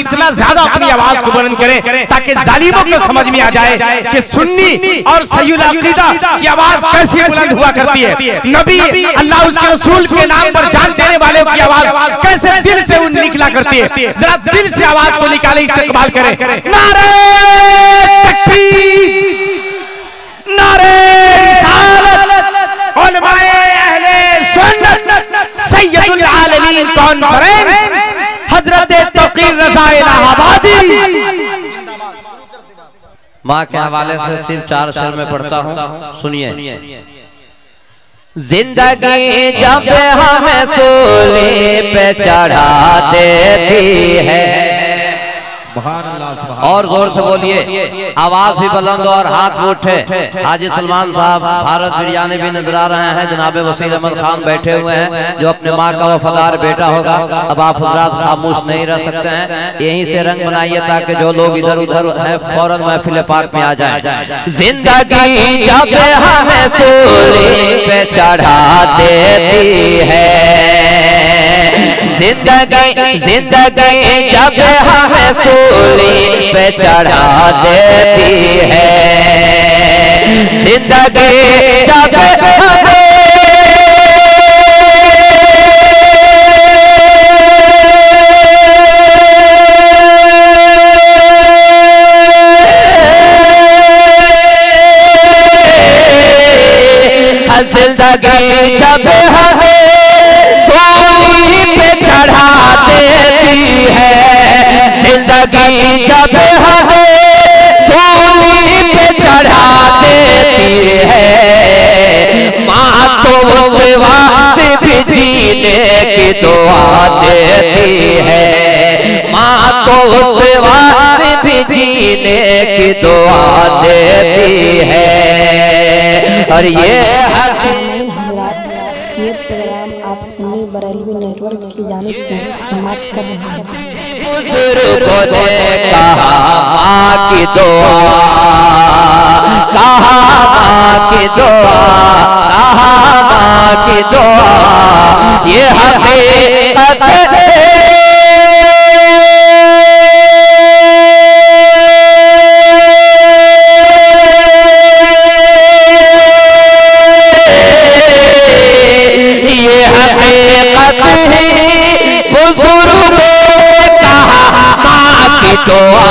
इतना ज़्यादा अपनी आवाज़ को बुलंद करें ताकि जालिमों को समझ में आ जाए कि सुन्नी और सैयुल की आवाज़ कैसी बुलंद हुआ करती है? नबी अल्लाह उसके रसूल के नाम पर जान देने वाले की आवाज़ कैसे दिल से उन निकला करती है? जरा दिल से आवाज़ को निकाले इस्तेमाल करें। नारे नारे सैयदुल आलमीन कॉन्फ्रेंस हज़रत तकीर रजा इलाहाबादी। माँ के हवाले से सिर्फ़ चार शेर में पढ़ता हूँ। सुनिए। ज़िंदगी जब हमें सूली पे चढ़ाते थी है। और ज़ोर से बोलिए, आवाज़ भी बुलंद और हाथ उठे। हाजी सलमान साहब, भारत बिरयानी भी नज़र आ रहे हैं, जनाब वसीर अहमद खान बैठे हुए हैं, जो अपने माँ का वफादार बेटा होगा। अब आप हजरात खामोश नहीं रह सकते हैं। यहीं से रंग बनाइए ताकि जो लोग इधर उधर है, फ़ौरन महफिल पाक में आ जाए। ज़िंदगी है, ज़िंदगी ज़िंदगी जब हमें सूली पे चढ़ा देती है। ज़िंदगी जब ज़िंदगी जब हमें पे चढ़ा देती है। माँ तो सेवा भी जीने की दुआ देती है। माँ तो सेवा भी जीने की दुआ देती है। और ये ये प्रोग्राम आप सुन्नी बरेलवी नेटवर्क की जानिब से समाप्त कर रहे हैं। बुज़ुर्गों ने कहा, माँ की दुआ कहा, माँ की दुआ कहा, माँ की दुआ ये हकीकत दुआ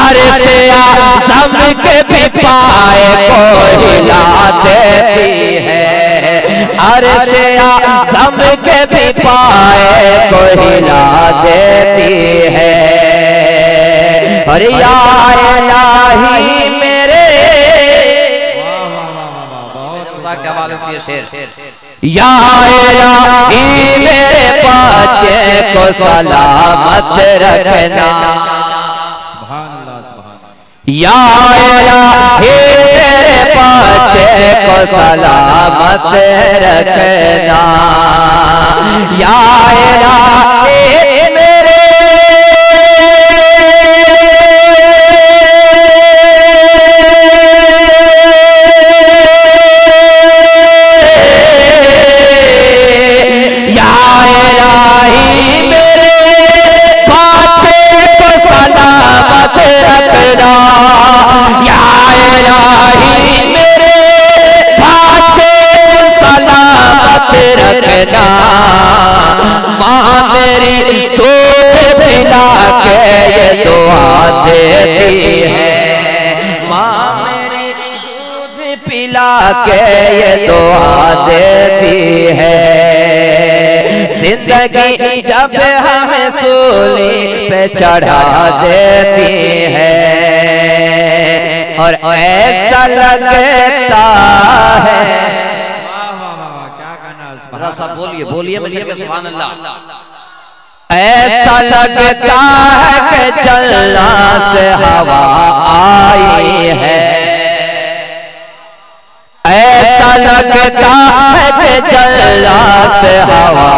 अरे से आज़म के भी पाए को हिला देती है। अरे से आज़म के भी पाए को हिला देती है। अरे यार इलाही मेरे। शेर या मेरे को सलामत रखना। या पाचे मेरे बच्चे को सलामत रखना। या के ये दुआ देती है। ज़िंदगी जब हमें सूली पे चढ़ा देती है। और ऐसा लगता है। बोलिए बोलिए अल्लाह ऐसा लगता है कि चलना से हवा आई है। ऐसा लगता है कि जल्ला से हवा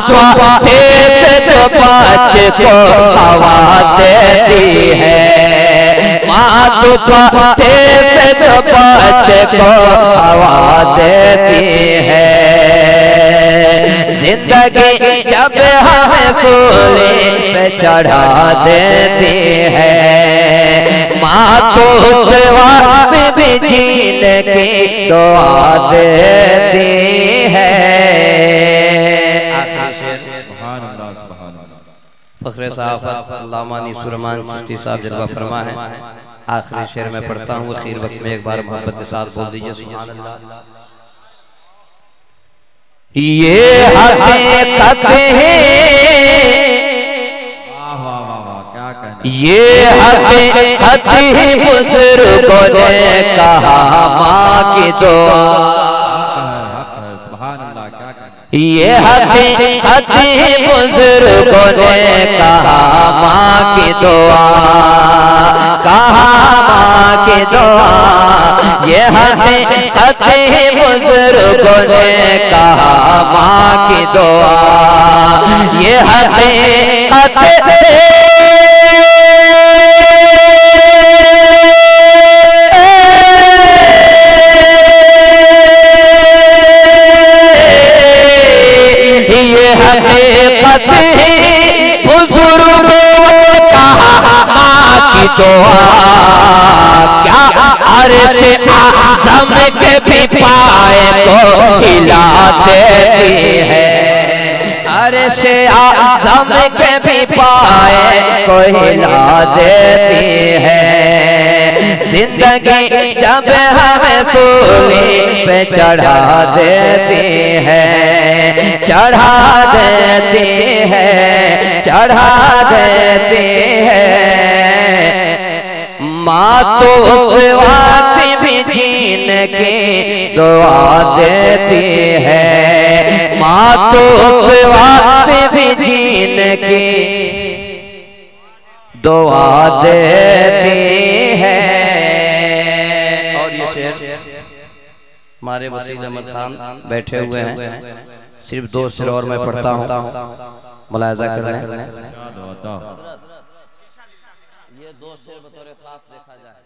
को हवा देती है। को है। ज़िंदगी जब हमें सूली पे चढ़ा देती है माँ तो भी जीने की दुआ देती है। फखरे साहब अल्लामानी सुरमान चिश्ती साहब जलवा फरमा है। आखिरी शेर में पढ़ता हूँ आखिर वक्त में एक बार मोहब्बत के साथ बोल दीजिए ये हकीकत है। ये हकीकत ही बुज़ुर्गों ने कहा माँ की दुआ। ये हकीकत बुज़ुर्गों ने कहा, माँ की दुआ। कहा, माँ की दुआ। ये हकीकत बुज़ुर्गों ने कहा, माँ की दुआ। ये हकीकत अर्श आज़म के भी पाए को हिला देती है। अर्श आज़म के भी पाए को हिला देती है। ज़िंदगी जब हमें सूली पे चढ़ा देती है, चढ़ा देती है, चढ़ा देती है। माँ तो उस वक्त भी जीन की दुआ देती है। माँ तो उस वक्त भी जीन की दुआ देती है। और ये शेर हमारे वसील अहमद खान बैठे हुए हैं। सिर्फ़ दो शेर और मैं पढ़ता हूँ। मुलायजा कर इरशाद होता ये दो शेर बतौर खास देखा जाए।